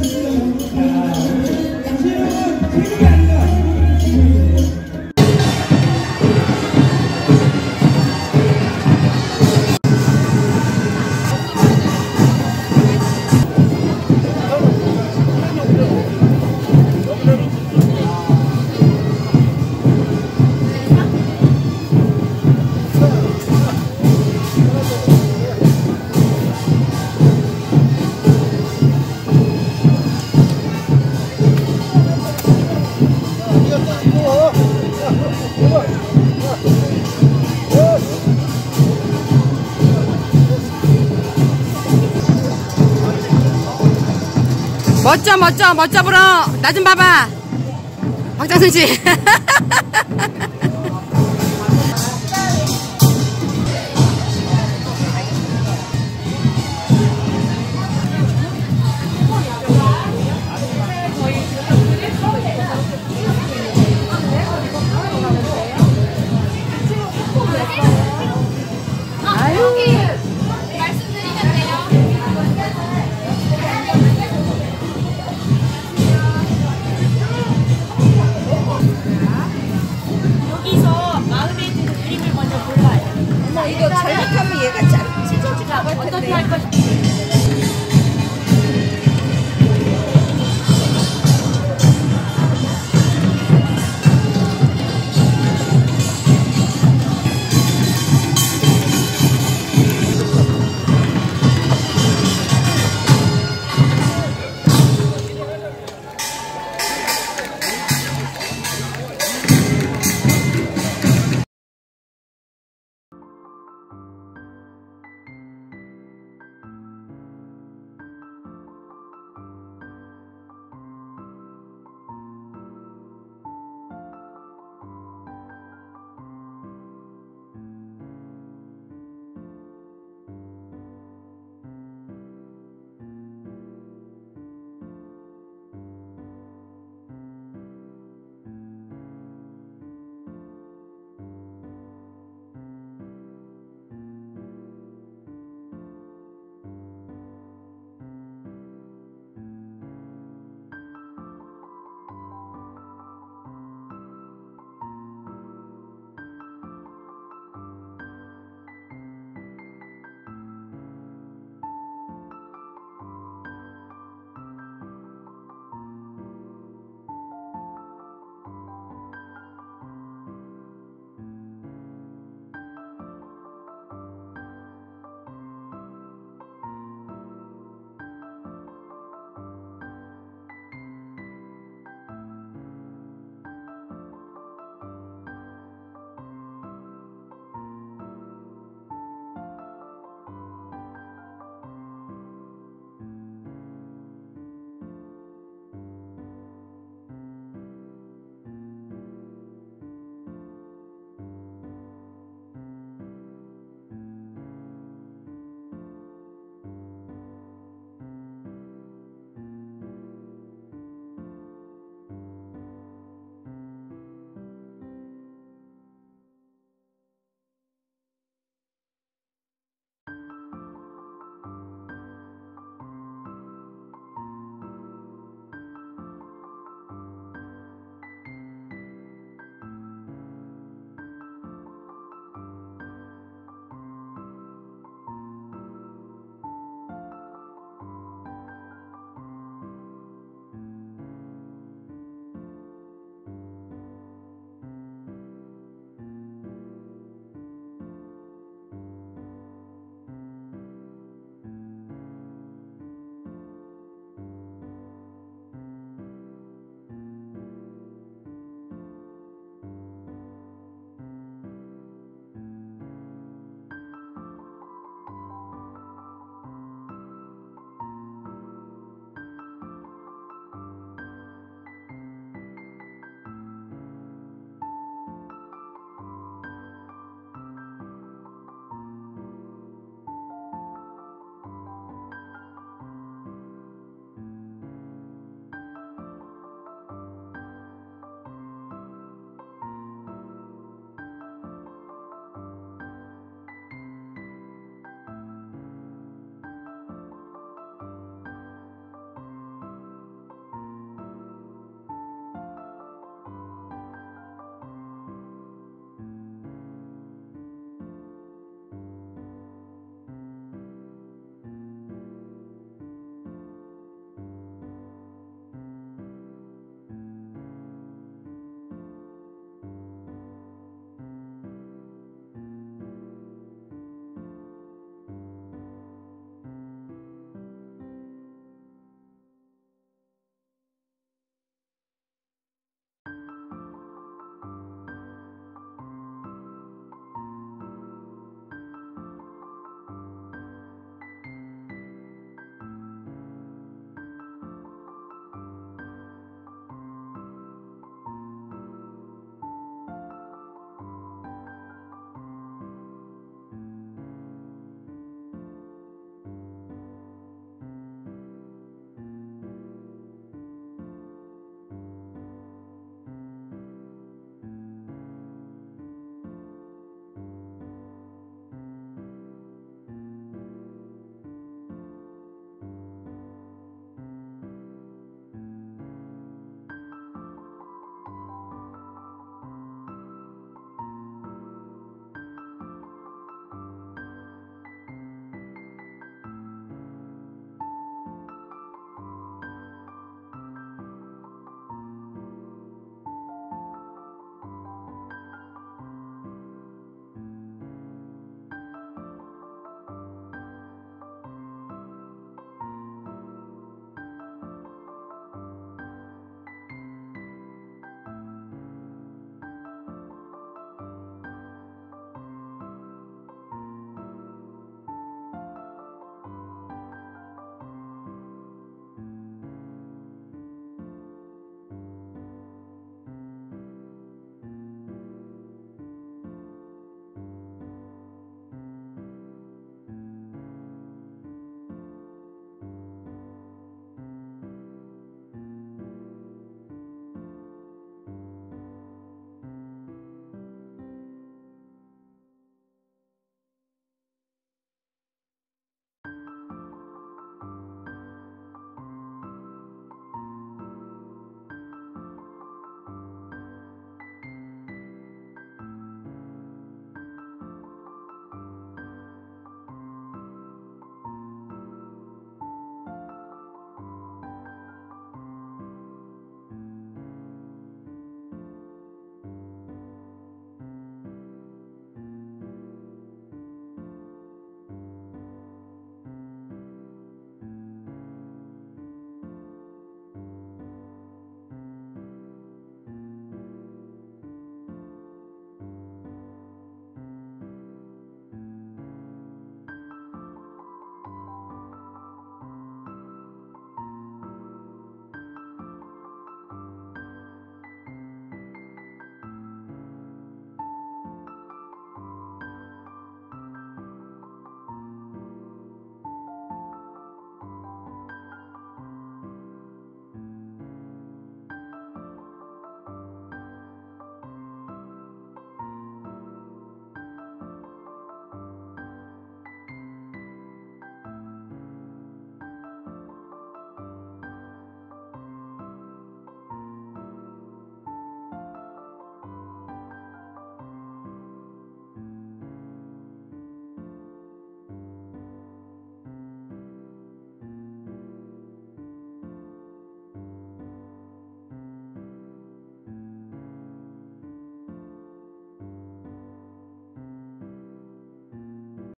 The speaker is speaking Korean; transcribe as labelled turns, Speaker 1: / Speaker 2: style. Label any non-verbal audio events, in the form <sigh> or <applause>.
Speaker 1: mercy. 멋져 멋져 멋져 불어 나좀 봐봐. 박장순 씨 <laughs>
Speaker 2: 이거 잘못하면 얘가 짜 찢어질 것
Speaker 3: 어떻게
Speaker 2: 같은데.